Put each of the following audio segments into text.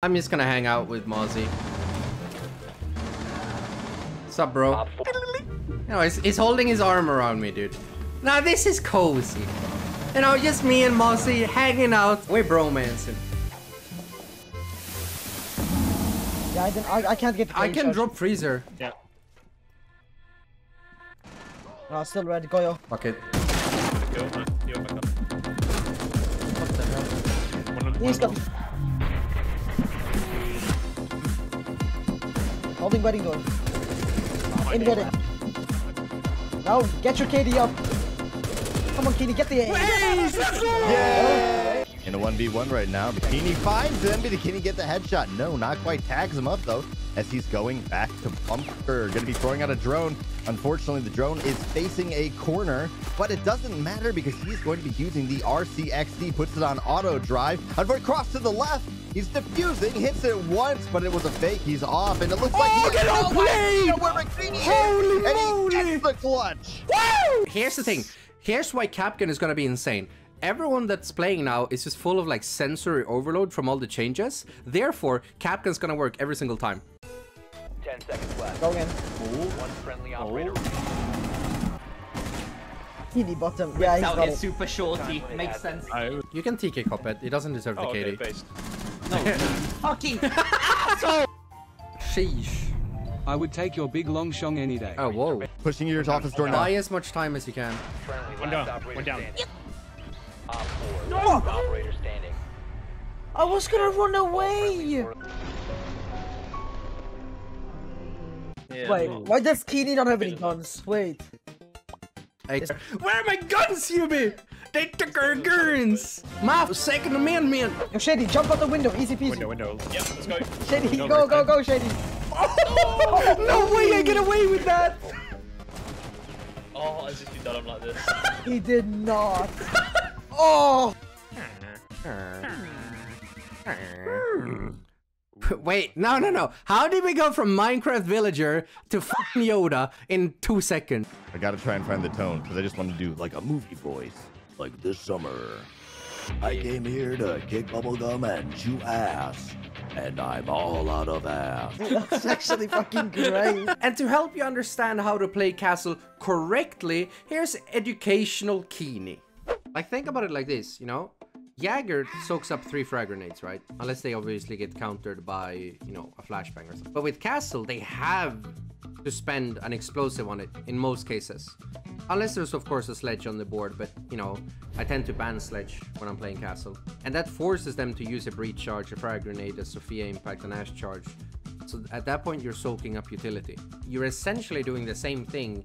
I'm just gonna hang out with Mozzie. What's up, bro? You know, he's, he's holding his arm around me, dude. Now this is cozy. You know, just me and Mozzie hanging out. We're bromancing. Yeah, I, didn't, I, I can't get the I can shot. drop freezer. Yeah. No, still red, Goyo. Fuck it. Go, man. You back up. What the hell? One on He's one. Holding wedding door. Oh, In wedding. Now, get your KD up. Come on, KD, get the... In a 1v1 right now, Bikini finds him. But Bikini get the headshot. No, not quite. Tags him up though, as he's going back to bunker. Going to be throwing out a drone. Unfortunately, the drone is facing a corner, but it doesn't matter because he's going to be using the RCXD. Puts it on auto drive. Unfortunately, cross to the left. He's defusing, hits it once, but it was a fake. He's off, and it looks like he get no outplayed! idea where Bikini is, Holy and moly! he gets the clutch. Here's the thing. Here's why Kapkan is gonna be insane. Everyone that's playing now is just full of like sensory overload from all the changes. Therefore, Kapkan's gonna work every single time. 10 seconds left. Go in. One friendly operator. KD bottom. Yeah, he's out got it. super shorty. Makes sense. I, You can TK Cophead. He doesn't deserve the oh, okay, KD. based. Fucking Sheesh. I would take your big long shong any day. Oh, whoa. Pushing yours office door now. Buy as much time as you can. Friendly One down, one down. standing. Op 4, last operator standing. I was gonna run away! Wait, why does KD not have any guns? Wait. Hey, Where are my guns, Yubi? They took our guns. My second amendment. Yo, Shady, jump out the window. Easy peasy. Window, window. Yep, let's go. Shady, Go, go, go, Rick. go, Shady. Oh, no way I get away with that. Oh, as if you done him like this. He did not. Oh! Hmm. Hmm. Hmm. Wait, no, no, no. How did we go from Minecraft villager to fucking Yoda in two seconds? I gotta try and find the tone because I just want to do like a movie voice. Like this summer, I came here to kick bubblegum and chew ass, and I'm all out of ass. That's actually fucking great. And to help you understand how to play Castle correctly, here's educational Keeney. Like, think about it like this, you know? Jager soaks up three frag grenades, right? Unless they obviously get countered by, you know, a flashbang or something. But with Castle, they have to spend an explosive on it in most cases. Unless there's, of course, a sledge on the board, but, you know, I tend to ban sledge when I'm playing Castle. And that forces them to use a breach charge, a frag grenade, a Sophia impact, an Ash charge. So at that point, you're soaking up utility. You're essentially doing the same thing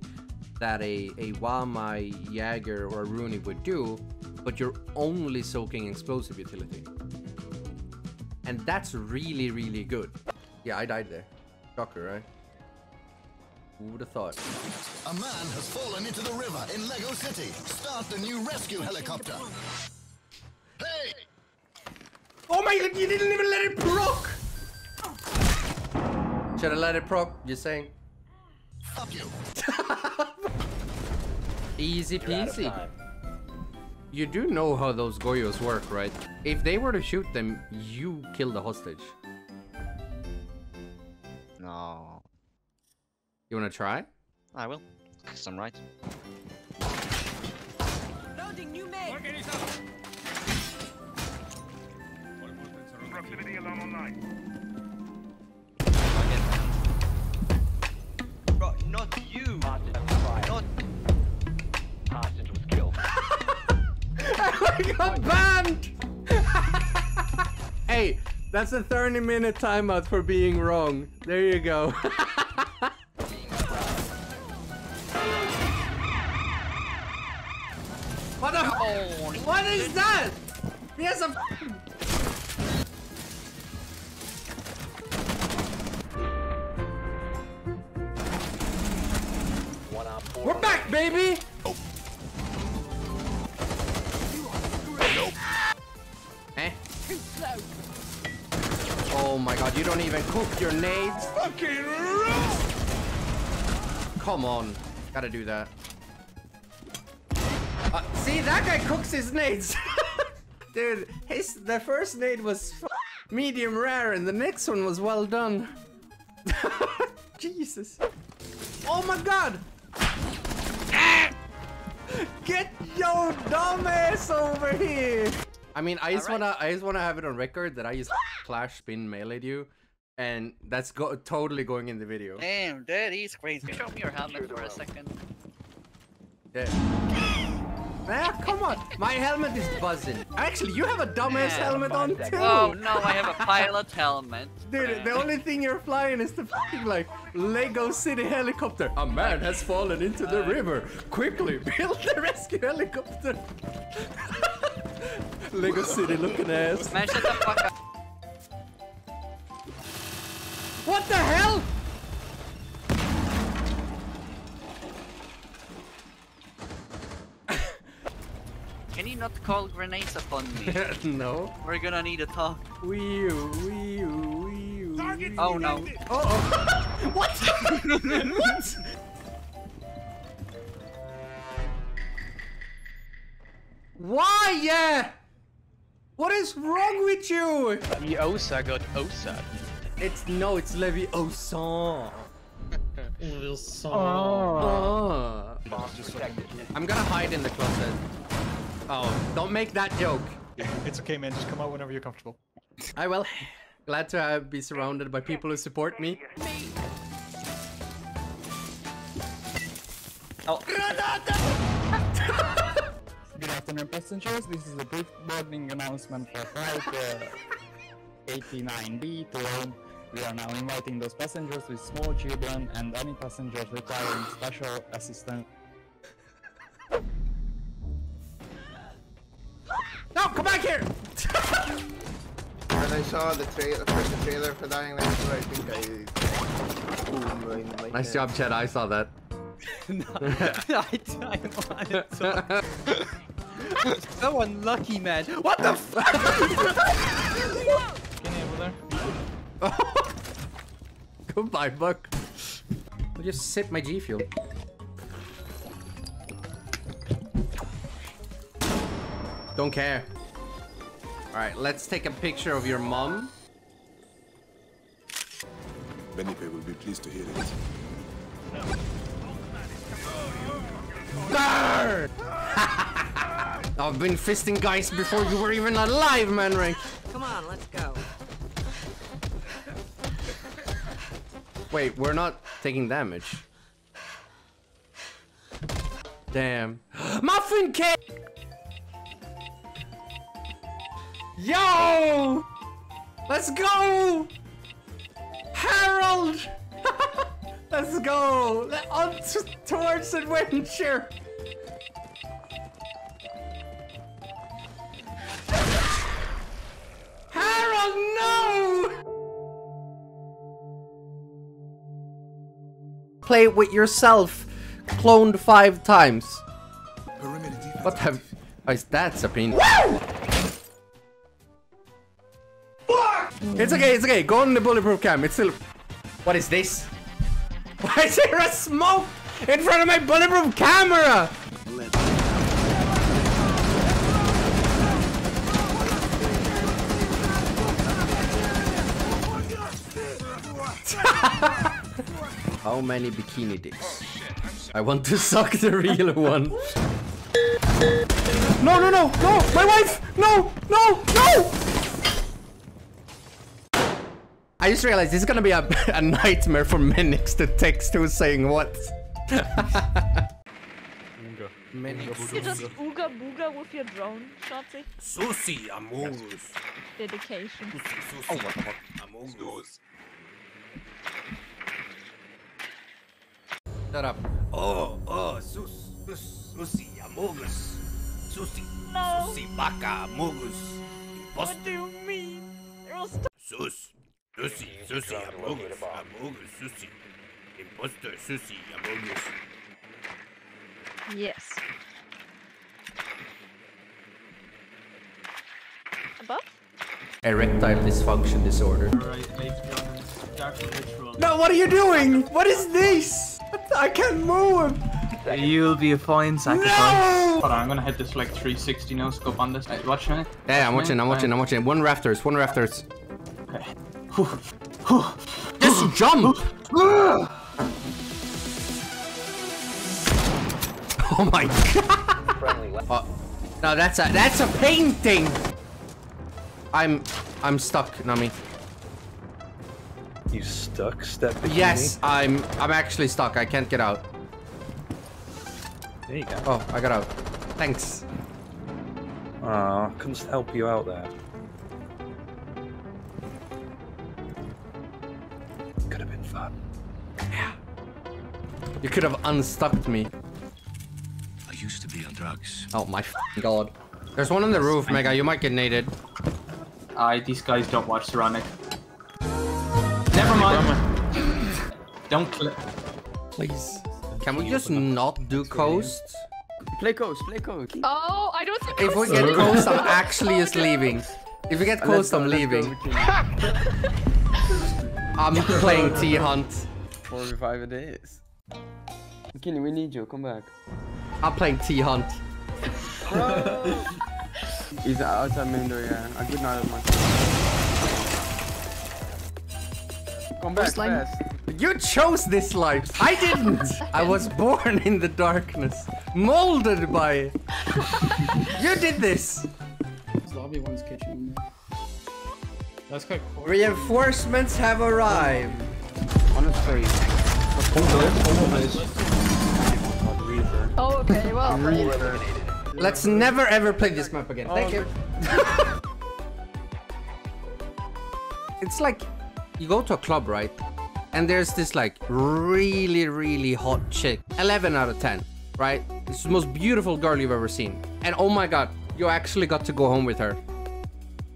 that a, a Wamai, Jager, or a Rooney would do, but you're only soaking explosive utility. And that's really, really good. Yeah, I died there. Shocker, right? Who would have thought? A man has fallen into the river in Lego City. Start the new rescue helicopter. Hey! Oh my god, you didn't even let it proc! Should have let it proc, just saying. Fuck you. Easy You're out of peasy. You do know how those Goyos work, right? If they were to shoot them, you kill the hostage. No, You wanna try? I will. Cause I'm right. Loading new Bro, not you. Hostage acquired. Not I got banned! hey, that's a 30 minute timeout for being wrong. There you go. what the What is that? He has a One op 4. We're back, baby! Don't even cook your nades? Fucking Come on. Gotta do that. Uh, see, that guy cooks his nades. Dude, his the first nade was medium rare, and the next one was well done. Jesus. Oh my god! Get your dumbass over here! I mean, I just wanna, I just wanna have it on record that I just clash spin meleeed you, and that's go totally going in the video. Damn, dude, he's crazy. Show me your helmet for a second. Yeah. Ah, come on! My helmet is buzzing. Actually, you have a dumbass Yeah. helmet on too. Oh no, I have a pilot helmet. Dude, the only thing you're flying is the fucking like Lego City helicopter. A man has fallen into the river. Quickly build the rescue helicopter. Lego City looking ass. Man, shut the fuck up. What the hell? Can you not call grenades upon me? no. We're gonna need a talk. Wee you, wee you, wee you. wee Oh you. no. Oh, oh. what? what? Why? Yeah. What is wrong with you? The Osa got Osa. It's no, it's Leviosa. Oh. Oh. I'm gonna hide in the closet. Oh, don't make that joke. It's okay, man. Just come out whenever you're comfortable. I will. Glad to uh, be surrounded by people who support me. Oh. Good afternoon, passengers. This is a brief boarding announcement for flight uh, 89B to Rome. We are now inviting those passengers with small children and any passengers requiring special assistance. No, come back here! When I saw the trailer, first trailer for Dying Light 2, I think I boomed right my Nice head. job, Chad. I saw that. no, I, I wanted to. so unlucky, man. What the fuck? Goodbye, Buck. I'll just sip my G Fuel. Don't care. Alright, let's take a picture of your mom. Benipe will be pleased to hear it. Arr! I've been fisting guys before you were even alive, man, Manring. Come on, let's go. Wait, we're not taking damage. Damn. Muffin cake! Yo! Let's go! Harold! Let's go! On towards adventure! Harold, no! Play with yourself, cloned five times. What the? Oh, is that Sapine? It's okay, it's okay. Go on the bulletproof cam. It's still. What is this? Why is there a smoke in front of my bulletproof camera? How many bikini dicks? I want to suck the real one. No, no, no, no! My wife! No, no, no! I just realized this is gonna be a, a nightmare for Menix to text who's saying what. You just ooga booga with your drone, Shotzi. Susi Amogus. Dedication. Oh, what the fuck? Amogus. Shut up. Oh, oh, sus, sus, susi, amogus. Susi, No. susi, baka, amogus. What do you mean? Sus, susi, susi, amogus, amogus, susi. Imposter, susi, amogus. Yes. Above? Erectile dysfunction disorder. No, what are you doing? What is this? I can't move. You'll be a fine sacrifice. No! Hold on, I'm gonna hit this like 360 no scope on this. Hey, watch it. Yeah, I'm watching, I'm watching, I'm watching. One rafters, one rafters. Okay. Just jump! oh my god! Oh, no, that's a that's a painting. I'm I'm stuck, Nami. You stuck, Step Bikini? Yes, I'm I'm actually stuck. I can't get out. There you go. Oh, I got out. Thanks. Ah, couldn't help you out there. Could have been fun. Yeah. You could have unstuck me. I used to be on drugs. Oh my god. There's one on the roof, Mega. You might get naded. I these guys don't watch Ceramic. Never mind. don't click. Please. Can we just not do coast? Play coast, play coast. Oh, I don't think If we get coast, I'm actually just leaving. If we get Let's coast, I'm leaving. I'm playing T Hunt. 45 it is. Kenny, we need you. Come back. I'm playing T Hunt. He's outside main door, yeah. A good night of Come back First fast. You chose this life. I didn't. I was born in the darkness, molded by it. you did this. Lobby one's kitchen. That's quite cool. Reinforcements have arrived. On the street. Oh, okay, well. Let's never ever play this map again. Thank oh, you. it's like you go to a club, right? And there's this like really, really hot chick. 11 out of 10, right? It's the most beautiful girl you've ever seen. And oh my god, you actually got to go home with her.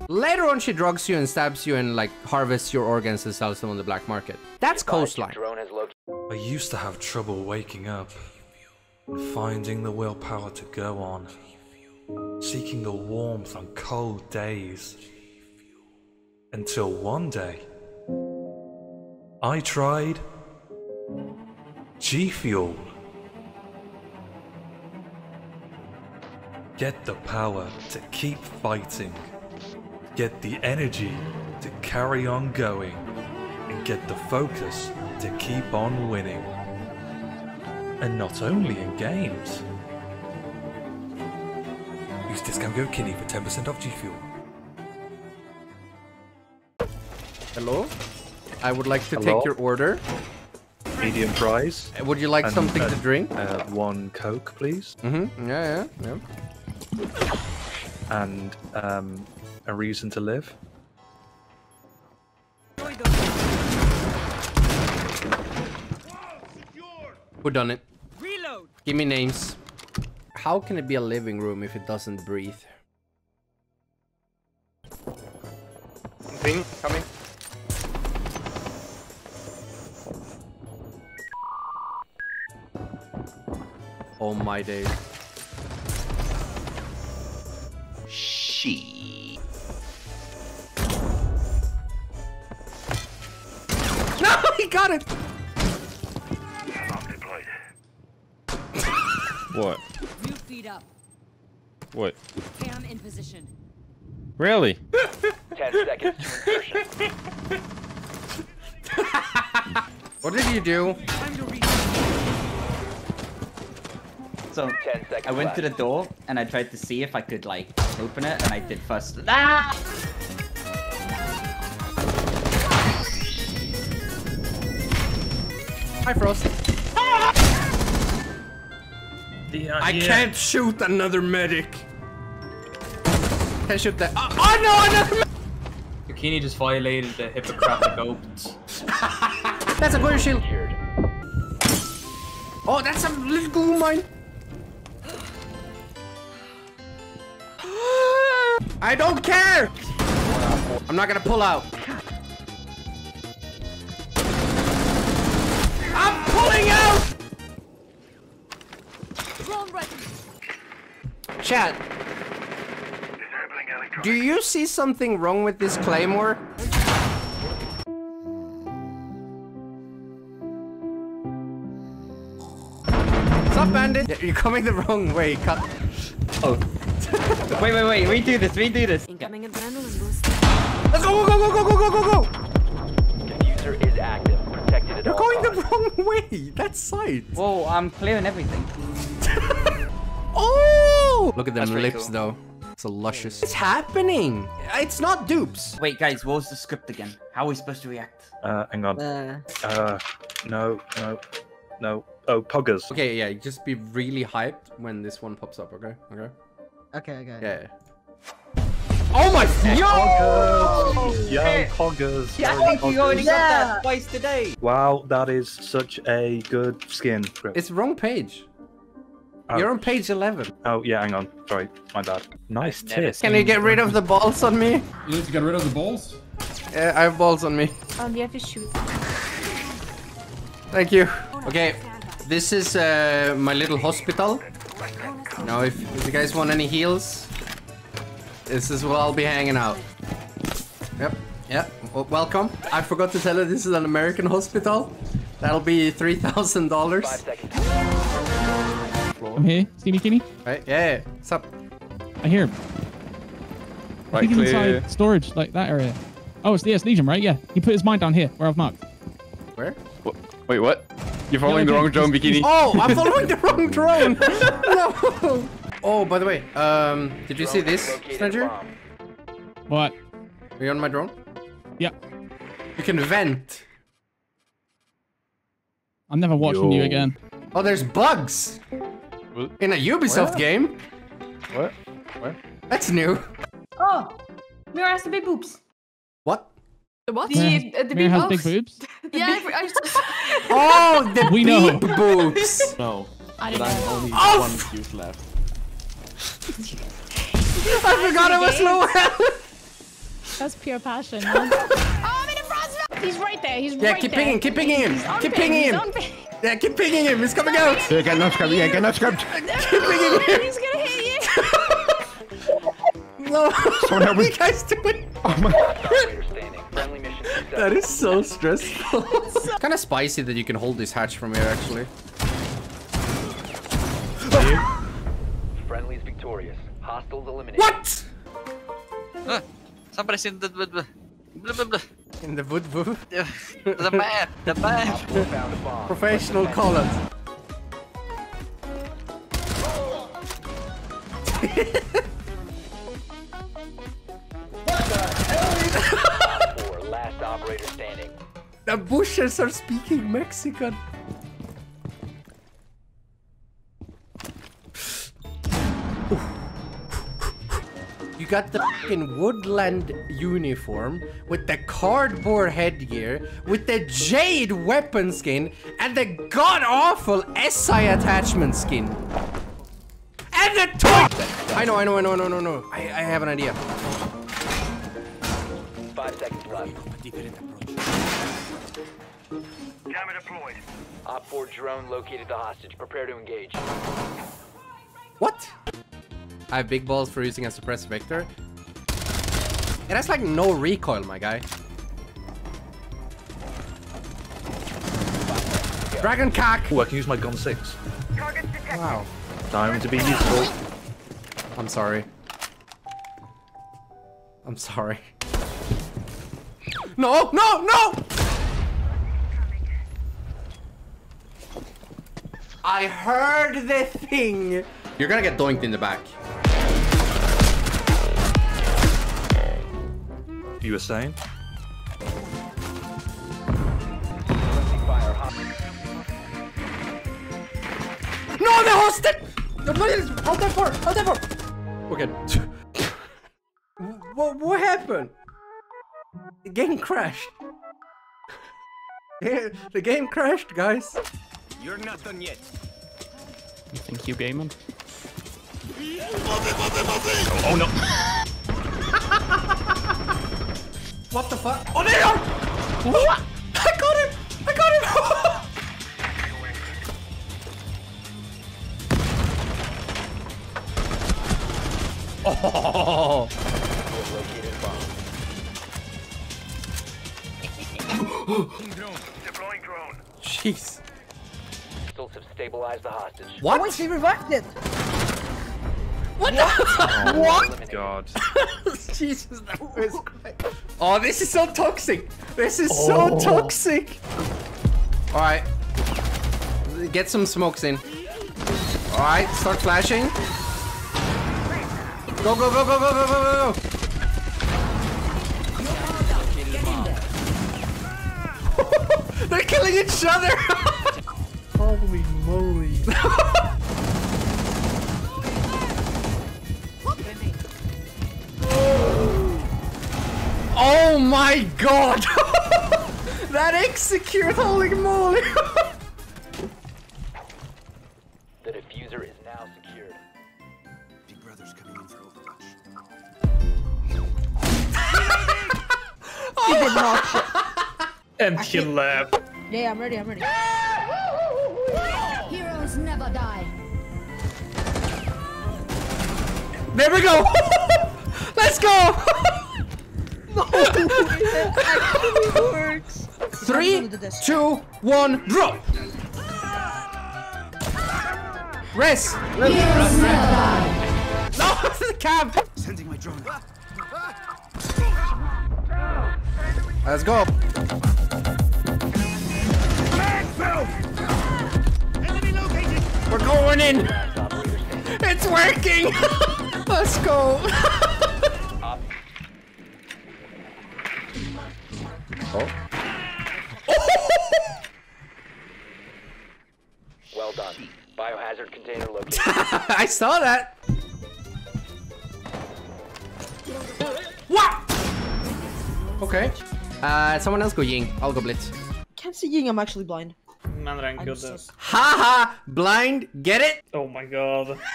Later on, she drugs you and stabs you and like harvests your organs and sells them on the black market. That's coastline. I used to have trouble waking up and finding the willpower to go on, seeking the warmth on cold days. Until one day, I tried G Fuel. Get the power to keep fighting, get the energy to carry on going, and get the focus to keep on winning. And not only in games. Use discount code KINI for 10% off G Fuel. Hello? I would like to Hello? take your order. Medium fries. Would you like and, something uh, to drink? Uh, one Coke, please. Mm-hmm. Yeah, yeah, yeah. And um, a reason to live. Who done it? Reload. Give me names. How can it be a living room if it doesn't breathe? Ping, coming. Oh my days. She. No, he got it! What? Move feet up. What? Cam in position. Really? 10 seconds to insertion. What did you do? So, I went to the door and I tried to see if I could, like, open it, and I did first. Ah! Hi, Frost. Ah! The, uh, I can't shoot another medic. Can't shoot that. Oh, oh no, another medic! Bikini just violated the Hippocratic Oath. That's a Goyo shield. Oh, that's a little gold mine. I don't care. I'm not gonna pull out. I'm pulling out. Chat. Do you see something wrong with this claymore? Stop, bandit! You're coming the wrong way. Cut. Oh. Wait, wait, wait. We do this. We do this. Incoming adrenaline boost. Let's go, go, go, go, go, go, go, go! Diffuser is active. Protected at You're going times. the wrong way. That's sight. Whoa, I'm clearing everything. Oh! Look at them That's lips, cool. though. So luscious. It's happening. It's not dupes. Wait, guys, what was the script again? How are we supposed to react? Uh, hang on. Uh, Uh, no, no, no. Oh, poggers. Okay, yeah, just be really hyped when this one pops up, okay? Okay? Okay, okay. Yeah. Oh my Yo! Yo, poggers. Yeah, I think you already poggers. got that twice today. Wow, that is such a good skin. It's wrong page. Oh. You're on page 11. Oh, yeah, hang on. Sorry, my bad. Nice tip. Can you get rid of the balls on me? You need to get rid of the balls? Yeah, I have balls on me. Um, you have to shoot. Thank you. Okay, this is uh, my little hospital. Now, if, if you guys want any heals, this is where I'll be hanging out. Yep, yep. w- welcome. I forgot to tell you this is an American hospital. That'll be three thousand dollars. I'm here. See me, Kenny? Right? Yeah. yeah. What's up? I hear him. I Right, think he's inside storage, like that area. Oh, it's the yes, Legion, right? Yeah. He put his mine down here, where I've marked. Where? Wait, what? You're following the wrong drone, Bikini. Oh, I'm following the wrong drone. no. Oh, by the way, um, did you see this, stranger? What? Are you on my drone? Yeah. You can vent. I'm never watching you again. Oh, there's bugs in a Ubisoft What? game. What? What? That's new. Oh, Mira has the big boobs. What? The what? Mira The, uh, the Mira big has boobs. big boobs. Yeah, I, I just... Oh, the We know. beep boobs. No, I but don't I'm know. only Oh! one fuse left. I forgot I was low That's pure passion, man. oh, I'm in the front. He's right there. He's Yeah, right keep there. pinging, keep pinging him. He's on Keep ping, pinging he's him. on. Yeah, keep pinging him. He's coming out. Yeah, get no script. Yeah, get no script. Keep pinging him. He's gonna hit you. No. Someone help what are you guys doing? Oh my. Operator standing. Friendly mission successful. That is so stressful. it's kind of spicy that you can hold this hatch from here, actually. Friendly's victorious. Hostiles eliminated. What? Uh, somebody's in the... the, the blah, blah, blah. In the wood wood. the map, the map. Op four found a bomb. Operator standing. The bushes are speaking Mexican. You got the fucking woodland uniform with the cardboard headgear, with the jade weapon skin, and the god awful SI attachment skin. And the toy! I know, I know, I know, no, no, no. I, I have an idea. Five seconds left. Camera deployed. Op 4 drone located the hostage. Prepare to engage. What? I have big balls for using a suppressed vector. It has like no recoil, my guy. Dragon cock! Oh, I can use my gun six. Wow. Time to be useful. I'm sorry. I'm sorry. No, no, no! I heard the thing! You're gonna get doinked in the back. You were saying? No, the hostage! No, please, hold that for, hold that for. Okay. what, what happened? The game crashed. Yeah, the game crashed, guys. You're not done yet. You think you gaming? Oh no. What the fuck? Oh, they are! What? I got him! I got him! oh! Deploying drone. Jeez. Hostiles have stabilized the hostage. What? Oh, Wait, he revived it. What? the- what? Oh God. Jesus, that was great. Oh, this is so toxic. This is so Oh. toxic. All right, get some smokes in. All right, start flashing. Go, go, go, go, go, go, go, go, They're killing each other. Holy moly. Oh my god! that execute, holy moly! The diffuser is now secured. Big brother's coming in for Overwatch. He did not. Empty left. Yeah, I'm ready, I'm ready. Heroes never die. There we go! Let's go! actually works. Three, two, one, drop! Rest! Let me rest, rest. No, the cab! Sending my drone. Let's go. We're going in! It's working! Let's go! oh. Well done. Biohazard container located. I saw that! What? Okay. Uh, someone else go Ying. I'll go Blitz. Can't see Ying, I'm actually blind. Man rank I'm good. so this. Haha! Blind, get it? Oh my god.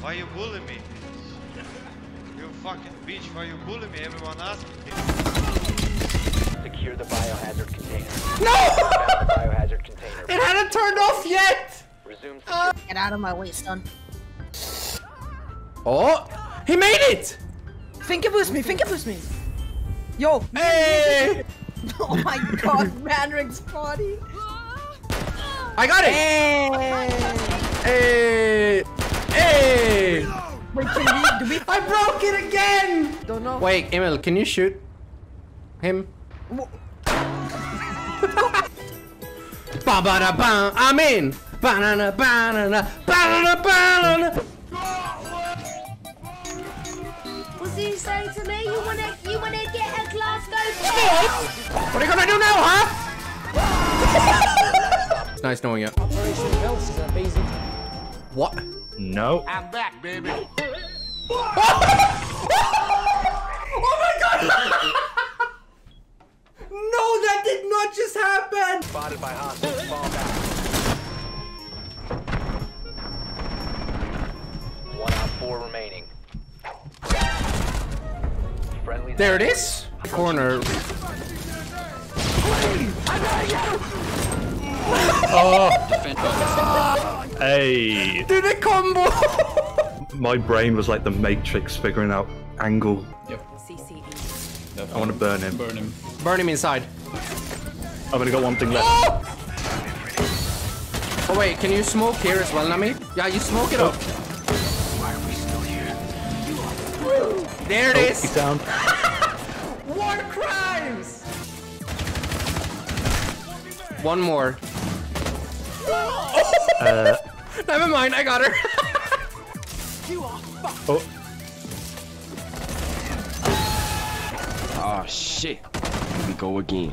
Why are you bullying me? You fucking bitch, why are you bullying me? Everyone asking me. Secure the biohazard container. No! Biohazard container. It hadn't turned off yet! Resume Get out of my way, son. Oh! He made it! Finger boost me, finger boost me. Yo. Hey! Oh my god, Manrick's body. I got it! Hey! Hey! Wait, can we, do we? I broke it again! Don't know. Wait, Emil, can you shoot him? ba ba da ba, I'm in! Banana, banana, banana, banana! Saying to me? You wanna, you wanna get a Glasgow What are you gonna do now, huh? it's nice knowing you. Operation Bells is amazing. What? No. I'm back, baby. Oh my god! no, that did not just happen! Spotted by hostiles. Fall back. One out four remaining. Friendly. There it is. Corner. Oh. Hey. Did a combo! My brain was like the Matrix figuring out angle. Yep. I want to burn him. Burn him. Burn him inside. I've only got one thing left. Oh! oh wait, can you smoke here as well, Nami? Yeah, you smoke it up. Oh. There it Oh, is. he's down. War crimes! One more. Uh, Never mind, I got her. oh, Oh shit. Here we go again.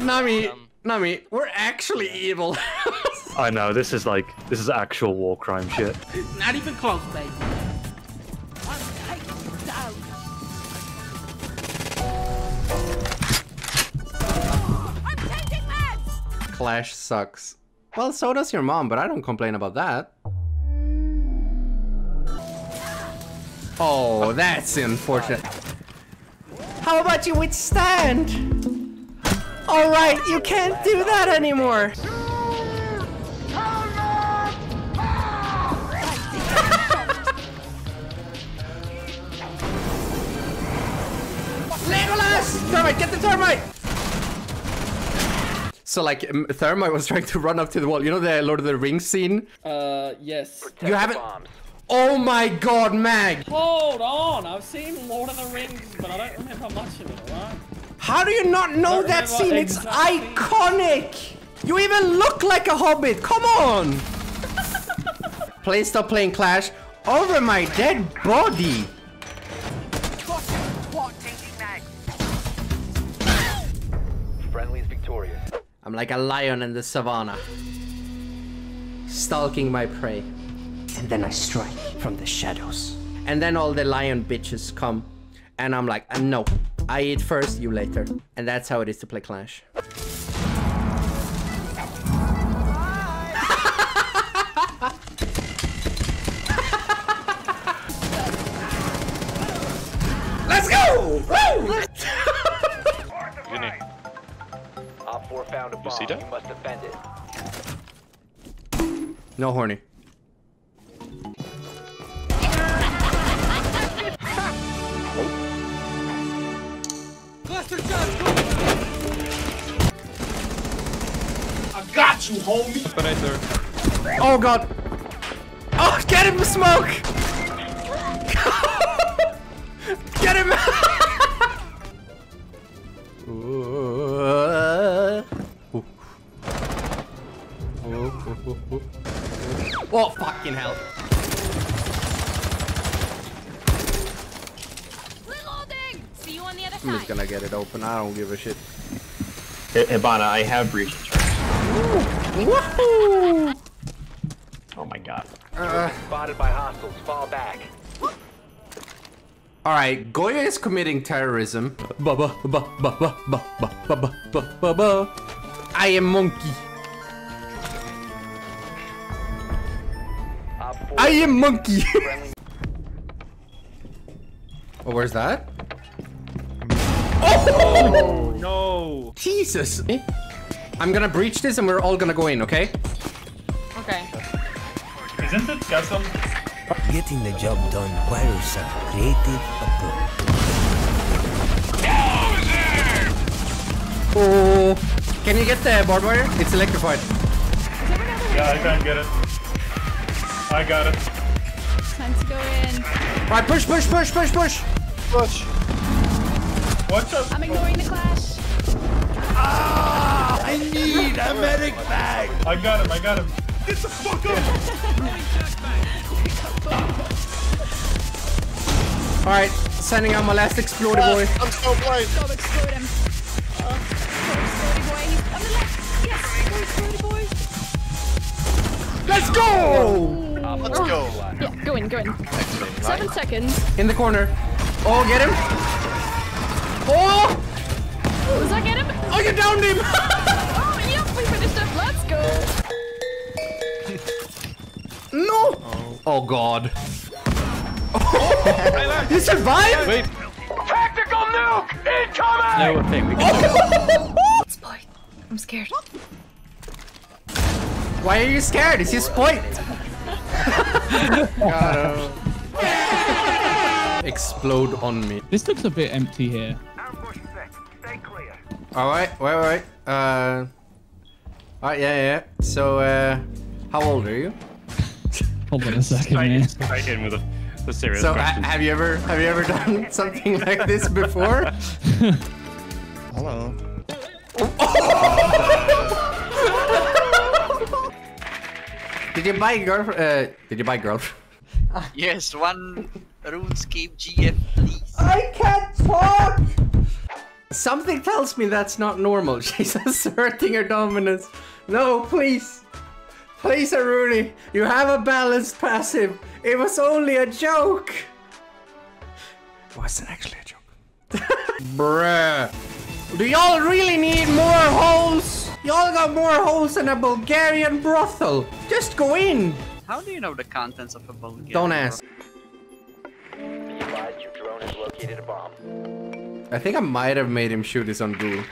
Nami, Nami, we're actually evil. I know this is like this is actual war crime shit. Not even close, baby. Clash sucks. Well, so does your mom, but I don't complain about that. Oh, that's unfortunate. How about you withstand? Alright, you can't do that anymore. Legolas! Thermite, get the termite! So like Thermite was trying to run up to the wall. You know the Lord of the Rings scene? Uh, yes. You haven't. Oh my God, Mag! Hold on, I've seen Lord of the Rings, but I don't remember much of it, alright? How do you not know that remember scene? It's exact scene. iconic. You even look like a hobbit. Come on. Please stop playing Clash over my dead body. I'm like a lion in the savannah, stalking my prey. And then I strike from the shadows. And then all the lion bitches come. And I'm like, uh, no, I eat first, you later. And that's how it is to play Clash. 4 found a bomb. see that? You must defend it. No horny. I got you, homie. Oh god! Oh, get him, smoke! get him! oh, fucking hell. Reloading! See you on the other I'm just gonna get it open. I don't give a shit. Ibana, I have breached. Woohoo! Oh my god. Uh, Spotted by hostiles. Fall back. Alright, Goyo is committing terrorism. Ba ba ba ba ba ba ba ba ba ba ba ba. I am monkey. I am monkey. oh, where's that? Oh! no. Jesus. I'm gonna breach this and we're all gonna go in, okay? Okay. Isn't it custom? Getting the job done requires some creative approach. Oh. Can you get the barbed wire? It's electrified. Yeah, I can't get it. I got it. Time to go in. Alright, push, push, push, push, push. Push. What's up? I'm ignoring the clash. Ah! I need a medic bag. I got him, I got him. Get the fuck up. Alright, sending out my last exploder boy. I'm so blind. Go explode him. Uh, go boy. He's on the left. Yes, go explodey boy. Let's go! Let's go. Yeah, go in, go in. Seven seconds. In the corner. Oh, get him. Oh! Was that get him? Oh, you downed him! oh, yep, we finished it. Let's go. no! Oh, oh God. you survived? Wait. Tactical nuke incoming! No, okay, we can Spite. I'm scared. Why are you scared? It's just point. Explode on me. This looks a bit empty here. Alright, wait, wait. Uh. Alright, yeah, yeah. So, uh. How old are you? Hold on a second, man. Straight in with a, the serious So, ha- question. have you ever have you ever done something like this before? Hello. Did you buy girl? Uh, did you buy girlfriend? Yes, one RuneScape GF, please. I can't talk. Something tells me that's not normal. She's asserting her dominance. No, please. Please, Aruni. You have a balanced passive. It was only a joke. It wasn't actually a joke. Bruh. Do y'all really need more holes? Y'all got more holes than a Bulgarian brothel. Just go in. How do you know the contents of a Bulgarian? Don't ask. Be advised your drone has located a bomb. I think I might have made him shoot his own ghoul.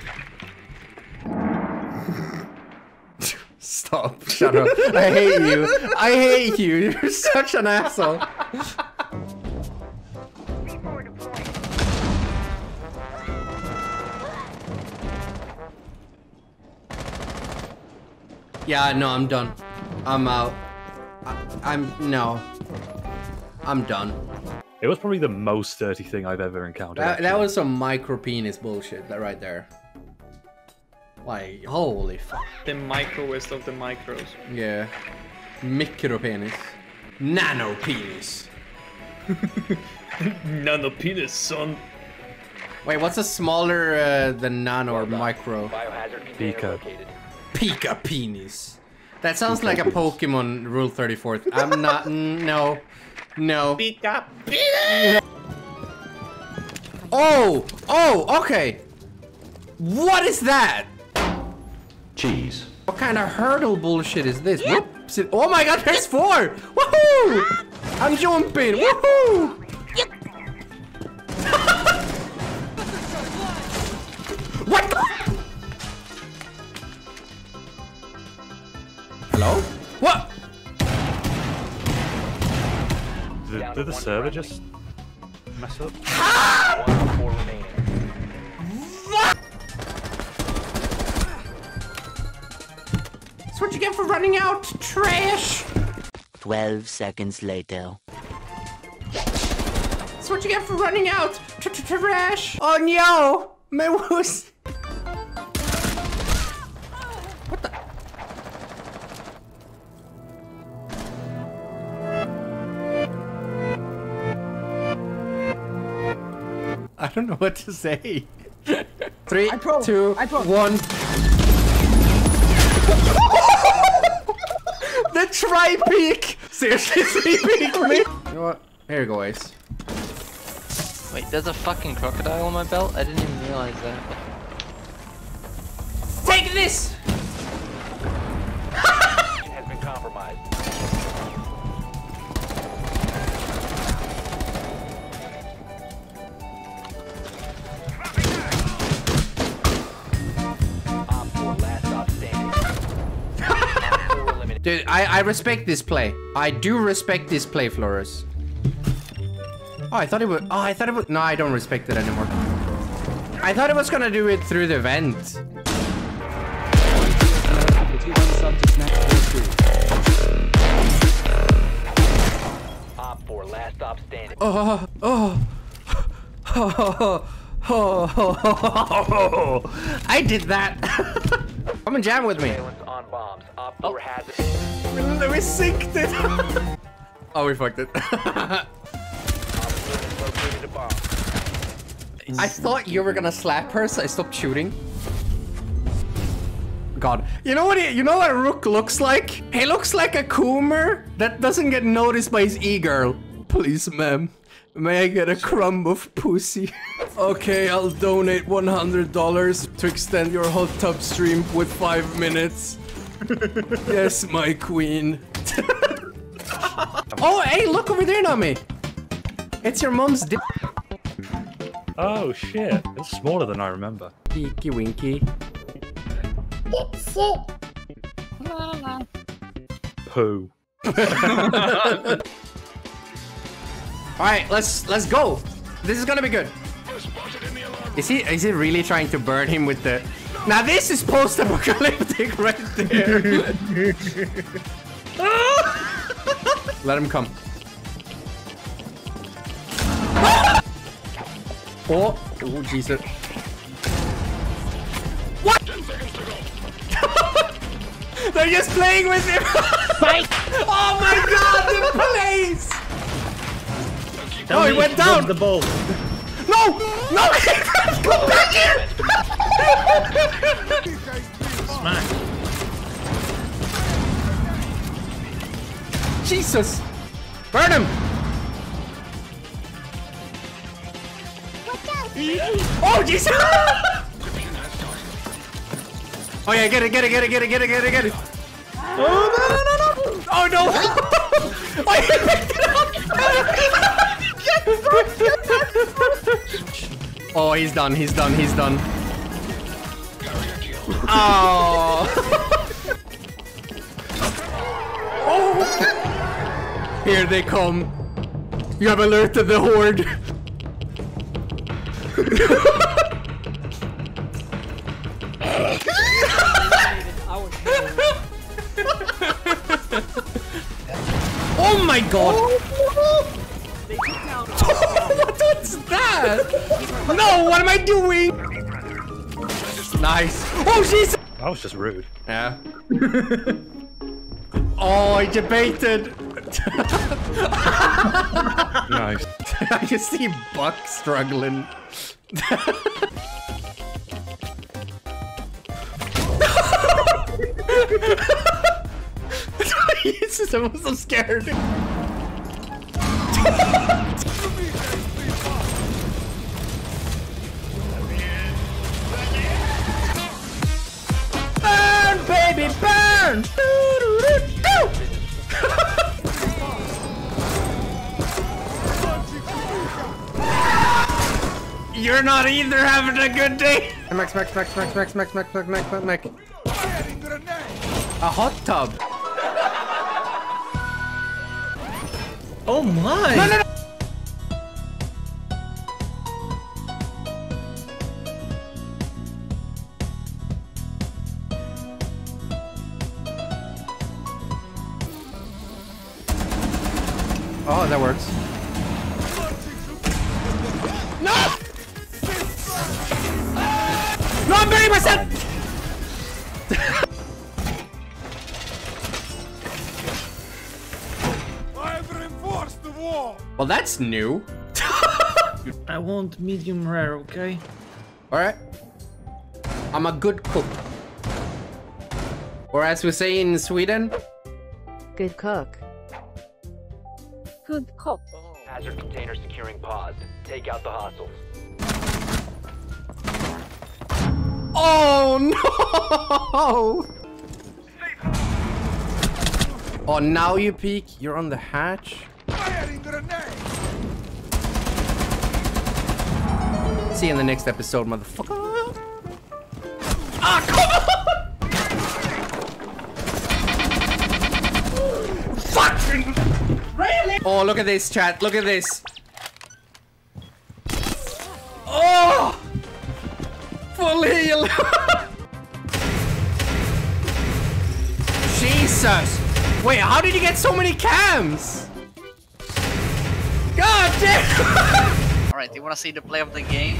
Stop. Shut up. I hate you. I hate you. You're such an asshole. Yeah, no, I'm done. I'm out. I, I'm no. I'm done. It was probably the most dirty thing I've ever encountered. That, that was some micro penis bullshit. That right there. Like holy fuck. The microest of the micros. Yeah. Micro penis. Nano penis. Nano penis, son. Wait, what's a smaller uh, than nano or micro? Pika. Pika penis. That sounds like a Pokemon Rule 34th. I'm not. No. No. Pika penis! Oh! Oh, okay. What is that? Cheese. What kind of hurdle bullshit is this? Whoops. it- Oh my god, there's four! Woohoo! I'm jumping! Woohoo! Hello? What? Did, did the server just mess up? what? That's what you get for running out, trash! 12 seconds later. That's what you get for running out, tr- tr- trash! Oh no! My was. Don't know what to say. Three, two, one. the tri peak! Seriously, three peak me! You know what? Here you go, Ace. Wait, there's a fucking crocodile on my belt? I didn't even realize that. Take this! Dude, I, I respect this play. I do respect this play, Flores. Oh, I thought it would. Oh, I thought it would. No, I don't respect it anymore. I thought it was gonna do it through the vent. Op 4, last stop standing. Oh, oh, oh, oh, oh, oh, I did that. Come and jam with me. On bombs. Op 4 has it. We synced it. oh, we fucked it. Located a bomb. I thought you were gonna slap her, so I stopped shooting. God, you know what? He, you know what Rook looks like? He looks like a coomer that doesn't get noticed by his e-girl. Please, ma'am, may I get a crumb of pussy? okay, I'll donate $100 to extend your hot tub stream with five minutes. yes, my queen. oh, hey, look over there, Nami. It's your mom's dick. Oh shit, it's smaller than I remember. Peeky winky. It's it. Poo. Alright, let's let's go. This is gonna be good. Is he is he really trying to burn him with the Now this is post-apocalyptic right there. Let him come. Oh, oh Jesus. What? They're just playing with him. oh my god, the plays! Tell oh, he went down. the ball. No! No! Go back here! Smack. Jesus! Burn him! Oh, Jesus! oh yeah, get it, get it, get it, get it, get it, get it, get it! Oh no, no, no, no! Oh no! oh, he picked it up! oh, he's done, he's done, he's done. Oh. oh. Here they come. You have alerted the horde. oh my god! what was that? no, what am I doing? Nice. Oh, jeez! That was just rude. Yeah. oh, I debated. nice. I can see Buck struggling. Jesus, I'm so scared. Baby, burn! You're not either having a good day. Max, Max, Max, Max, Max, Max, Max, Max, Max, Max, Max. A hot tub. Oh my! No, no, no. That's new. I want medium rare, okay? Alright. I'm a good cook. Or as we say in Sweden, Good cook. Good cook. Hazard container securing pods. Take out the hostiles. Oh no! Oh, now you peek. You're on the hatch. Firing grenade. See you in the next episode, motherfucker. Ah, come on! Fuck! Really? Oh, look at this, chat. Look at this. Oh! Full heal. Jesus. Wait, how did you get so many cams? God damn! Alright, you wanna see the play of the game?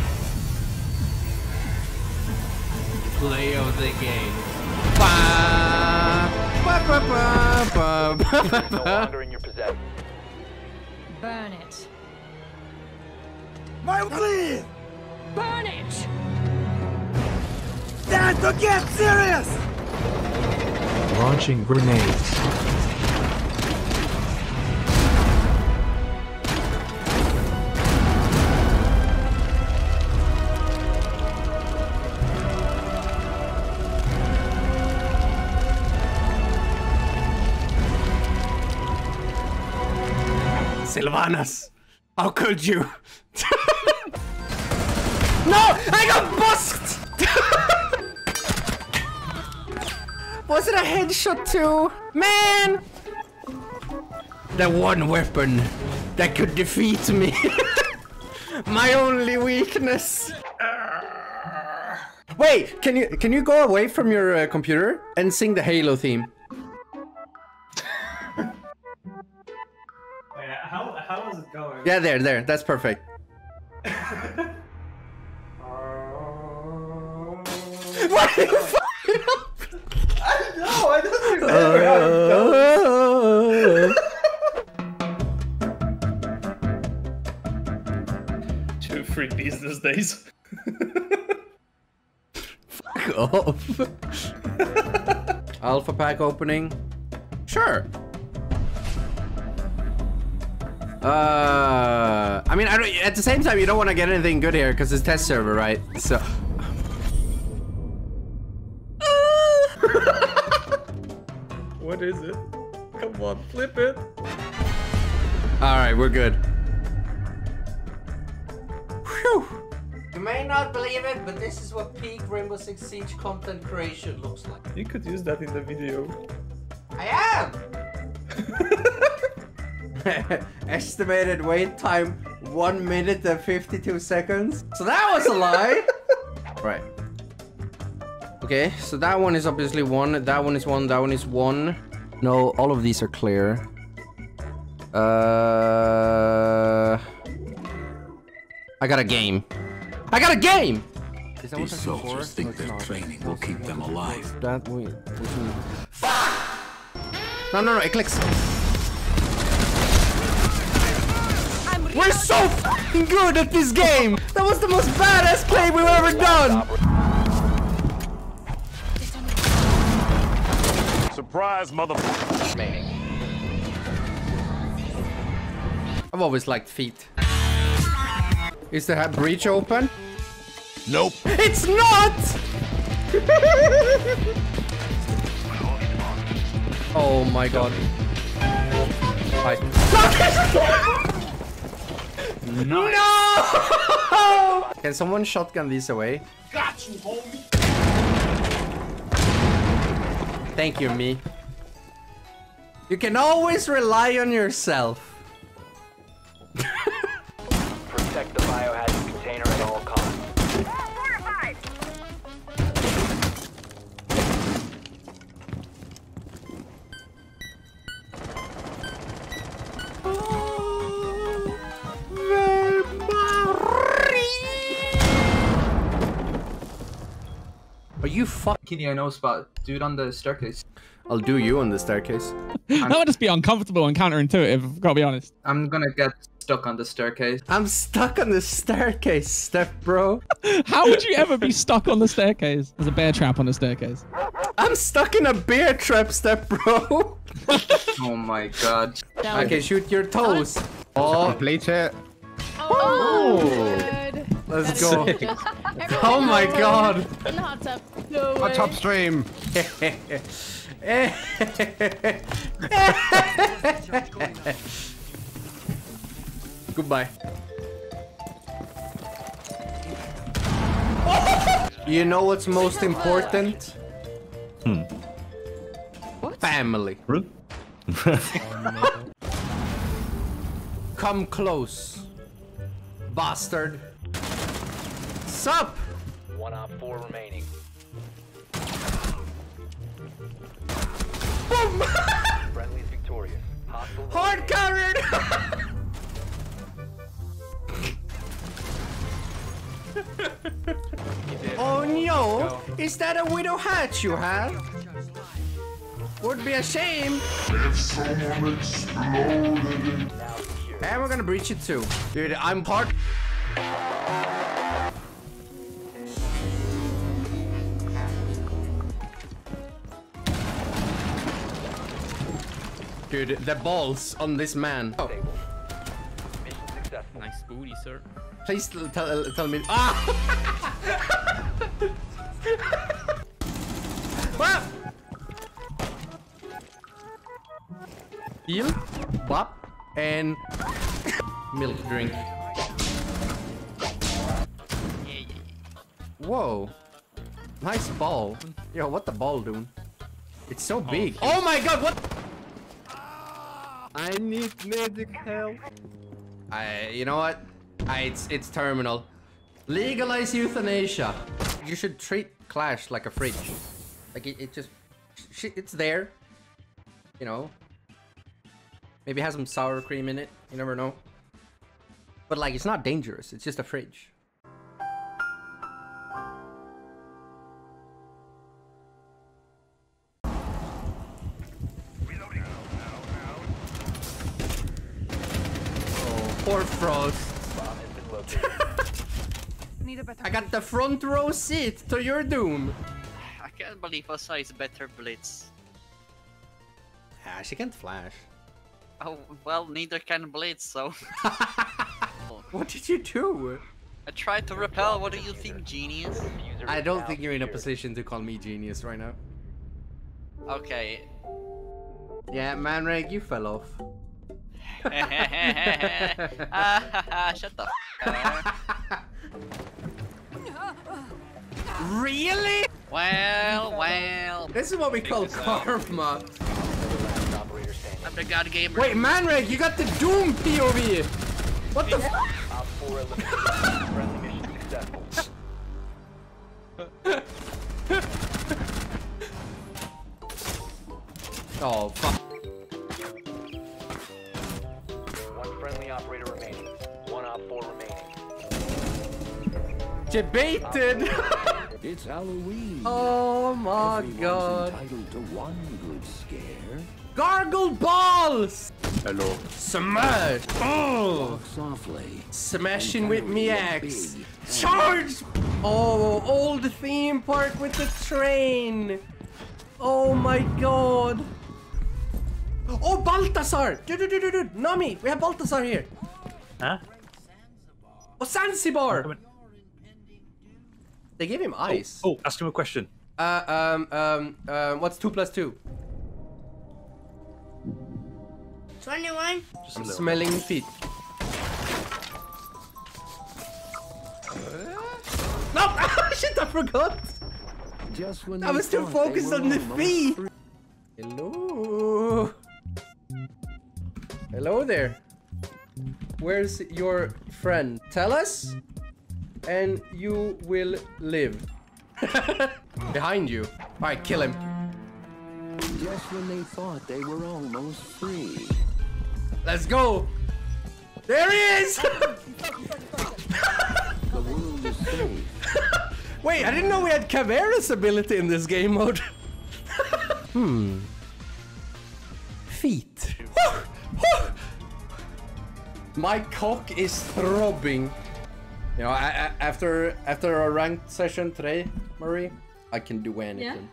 Play of the game. Ba, ba, ba, ba, ba, ba, No ba. longer in your possession. Burn it. My clear. Burn it! Dad, to get serious. Launching grenades. Sylvanas, how could you? no, I got busked! Was it a headshot too? Man! The one weapon that could defeat me. My only weakness. Wait, can you can you go away from your uh, computer and sing the Halo theme? Going? Yeah, there, there. That's perfect. What are you fucking up? I know, I don't Two free business days. Fuck off. Alpha pack opening. Sure. Uh, I mean, I don't. At the same time, you don't want to get anything good here because it's test server, right? So. What is it? Come on, flip it. All right, we're good. Whew. You may not believe it, but this is what peak Rainbow Six Siege content creation looks like. You could use that in the video. I am. Estimated wait time 1 minute and 52 seconds. So that was a lie. right. Okay, so that one is obviously one. That one is one. That one is one. No, all of these are clear. Uh, I got a game. I got a game. Is that These that's for? soldiers think No, their not. training will keep them alive. That we. we can- No, no, no! It clicks. We're so fucking good at this game. That was the most badass play we've ever done. Surprise, motherfucker. I've always liked feet. Is the ha- breach open? Nope. It's not! oh my god. Hi. No! Can someone shotgun these away? Got you, homie. Thank you, me. You can always rely on yourself. you fucking? Kitty, I know spot. Dude on the staircase. I'll do you on the staircase. that would just be uncomfortable and counterintuitive, gotta be honest. I'm gonna get stuck on the staircase. I'm stuck on the staircase, step bro. How would you ever be stuck on the staircase? There's a bear trap on the staircase. I'm stuck in a bear trap, step bro. oh my god. Okay, shoot your toes. Oh, Complete it. Oh, Oh. good. let's That's go. Oh my god. In the hot tub. No A way. top stream. Goodbye. You know what's most important? Hmm. What? Family. Come close. Bastard. Sup? One op four remaining. Friendly's victorious. Hard covered! oh no! Is that a widow hat you have? Would be a shame. And we're gonna breach it too. Dude, I'm part. Dude, the balls on this man. Oh. Nice booty, sir. Please tell, tell, tell me. Ah! ah! Heal, bop, and milk drink. Whoa. Nice ball. Yo, what the ball doing? It's so big. Oh my god, what? I need medic help. I, you know what? I, it's it's terminal. Legalize euthanasia. You should treat Clash like a fridge. Like it, it just, it's there. You know. Maybe has some sour cream in it. You never know. But like, it's not dangerous. It's just a fridge. Got the front row seat to your doom. I can't believe Osa is better Blitz. Ah, she can't flash. Oh, well, neither can Blitz, so. What did you do? I tried to repel, what do you think, genius? I don't think you're in a position to call me genius right now. Okay. Yeah, Man Manrag, you fell off. Ah, Shut the f Really? Well, well. This is what we call karma. I'm the god gamer. Wait, Manrag, you got the Doom POV! What the f- Op four eliminated. Friendly mission successful. Oh, fuck. operator remaining. One op four remaining. Debated. It's Halloween. oh my Everyone's god. entitled to one good scare. Gargle balls. Hello. Smash. Oh. Walk softly. Smashing with me axe. Charge! Oh, old theme park with the train. Oh my god. Oh, Baltasar! Dude, dude, dude, dude, dude. Nami, we have Baltasar here. Huh? Oh, Zanzibar! They gave him ice. Oh, ask him a question. Uh, um, um, um, what's 2 plus 2? 21. I'm smelling feet. No! Shit, I forgot! Just when I was too thought focused on the feet! Hello? Hello there. Where's your friend? Tell us, and you will live. Behind you. Alright, kill him. Just when they thought they were almost free. Let's go! There he is! The world is safe. Wait, I didn't know we had Caveira's ability in this game mode. hmm. Feet. My cock is throbbing. You know, I, I, after after a ranked session today, Marie, I can do anything.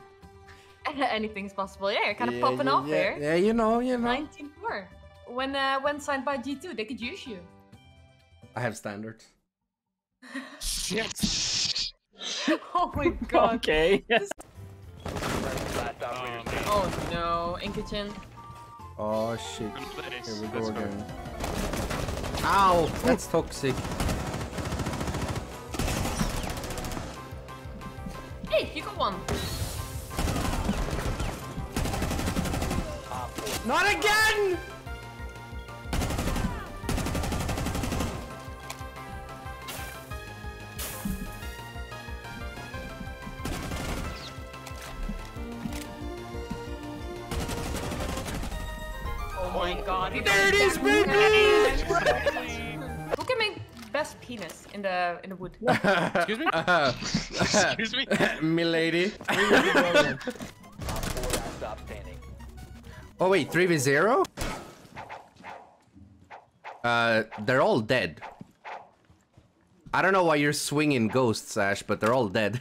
Yeah. Anything's possible. Yeah, you're kind of Yeah, popping yeah, off yeah. here. Yeah, you know, you know. 19-4. When uh, when signed by G2, they could use you. I have standards. Shit. oh my god. Okay. This- Oh no, in kitchen. Oh shit. Here we go again. Ow! That's toxic. Hey, you got one. Not again! Penis in the in the wood? Excuse me? Excuse me? Milady. Oh wait, 3v0? Uh, they're all dead. I don't know why you're swinging ghosts, Ash, but they're all dead.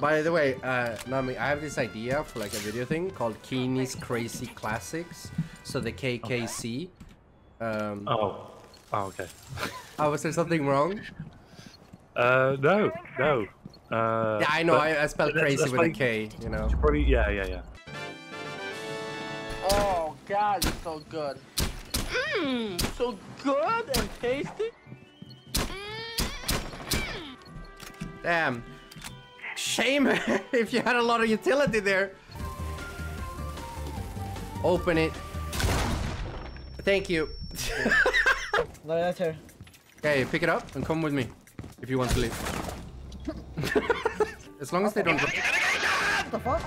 By the way, uh, Nami, I have this idea for like a video thing called Kini's Crazy Classics. So the KKC. Um, Oh. Oh, okay. oh, was there something wrong? Uh, no, no. Uh, Yeah, I know. but- I, I spelled that's- crazy that's with a probably- K. You know. Probably, yeah, yeah, yeah. Oh god, it's so good. Mmm, so good and tasty. Damn. Shame if you had a lot of utility there. Open it. Thank you. No, that's her. Okay, pick it up and come with me if you want to leave. as long as they don't. What the fuck?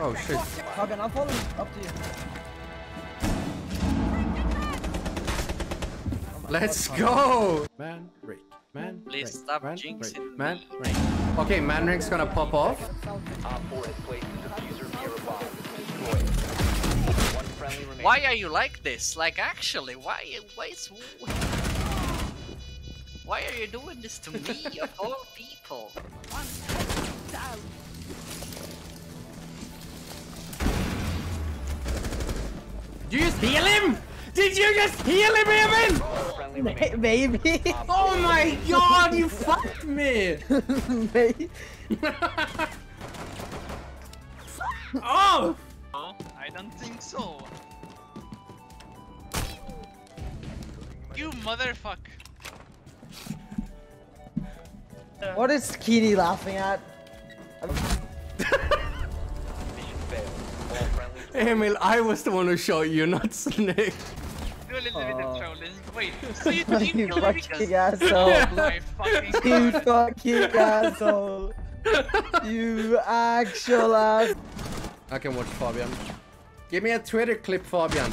Oh shit. Fabian, I'm following. Up to you. Let's go! Man, Rick. Man, Please Rick. stop man, jinxing Rick. Man, Rick. Okay, man Manrick's gonna pop off. Op 4 has placed the diffuser near a bomb. Destroy it. One friendly remaining. Why are you like this? Like, actually, why? Why is? Why are you doing this to me of all people? Did you just heal him? Did you just heal him, Evan? Maybe. Oh my god, you fucked me! Maybe. oh! I don't think so. You motherfucker. What is Kini laughing at? Emil, I was the one who shot you, not Snake. Do a little bit Oh. of trolling. Wait, so you, You you kill me fucking because... asshole. My fucking You fucking asshole. You actual ass. I can watch Fabian. Give me a Twitter clip, Fabian.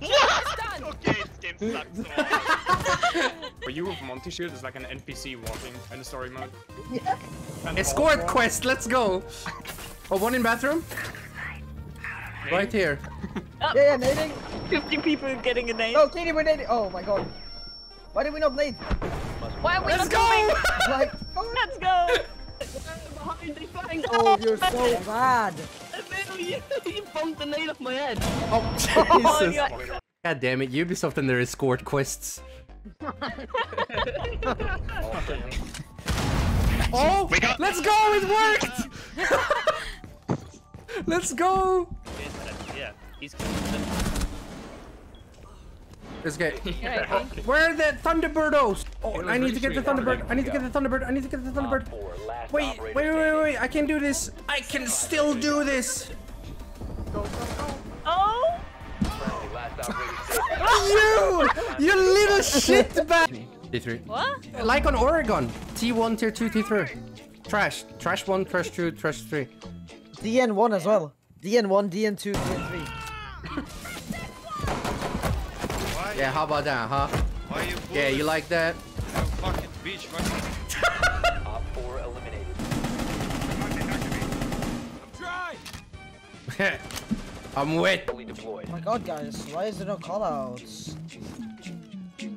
What? okay, this game sucks. For you, with Monty Shield is like an NPC walking in the story mode. Escort quest, let's go. Oh, one in bathroom. Right here. Oh. Yeah, yeah, nading. 50 people getting a nade. No, Katie, we're nading. Oh my god. Why did we not nade? Why are we Let's not go! going? Like, oh. Let's go! Behind oh, you're so bad. You, you bumped the nade off my head. Oh, Jesus. Oh, god. God damn it, Ubisoft and their escort quests. Oh, let's go! It worked! let's go! Yeah, he's Let's get. Yeah, where are the Thunderbirdos? Oh, I need to get the Thunderbird. I need to get the Thunderbird. I need to get the Thunderbird. Wait, wait, wait, wait, wait. I can do this. I can still do this. Oh! You! You little shit bag! T3. What? Like on Oregon. T1, tier 2, T3. Trash. Trash 1, trash 2, trash 3. DN1 as well. DN1, DN2, DN3. Yeah, how about that, huh? Why you Yeah, you like that? You fucking bitch, fucking. Op 4 eliminated. I'm wet. Oh my god, guys. Why is there no callouts?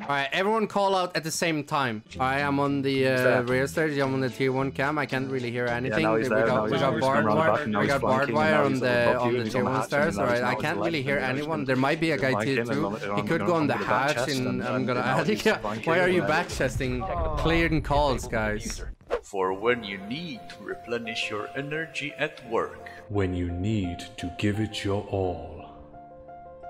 Alright, everyone call out at the same time. Alright, I'm on the uh, rear stage, I'm on the tier 1 cam, I can't really hear anything. now he's we there, got, we got barbed wire, we got barbed wire on the on the tier 1 hatch, stairs, alright, I can't really hear and now he's anyone. There might be a guy Flanking, tier 2. He could go on on the the hatch and and- I'm gonna add he's yeah. flanking Why are you and- back chesting? Clearing calls, guys. For when you need to replenish your energy at work. When you need to give it your all.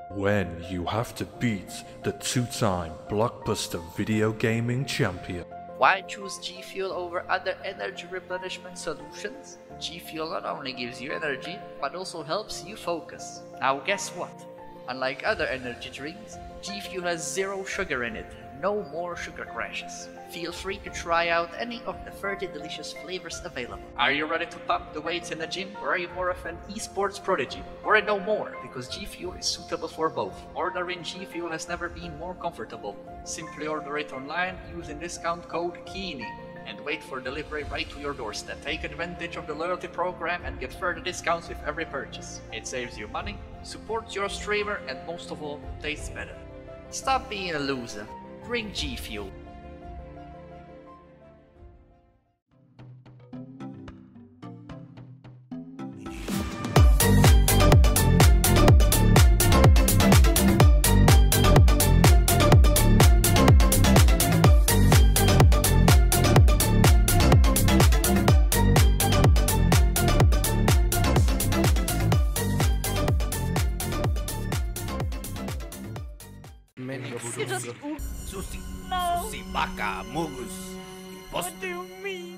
When you have to beat the two-time blockbuster video gaming champion. Why choose G Fuel over other energy replenishment solutions? G Fuel not only gives you energy, but also helps you focus. Now guess what? Unlike other energy drinks, G Fuel has zero sugar in it. No more sugar crashes. Feel free to try out any of the 30 delicious flavors available. Are you ready to pump the weights in the gym, or are you more of an esports prodigy? Worry no more, because G Fuel is suitable for both. Ordering G Fuel has never been more comfortable. Simply order it online using discount code KINI and wait for delivery right to your doorstep. Take advantage of the loyalty program and get further discounts with every purchase. It saves you money, supports your streamer, and most of all, tastes better. Stop being a loser. Drink G Fuel. Susi. Susi. No. Susi, baka, mugus. What do you mean?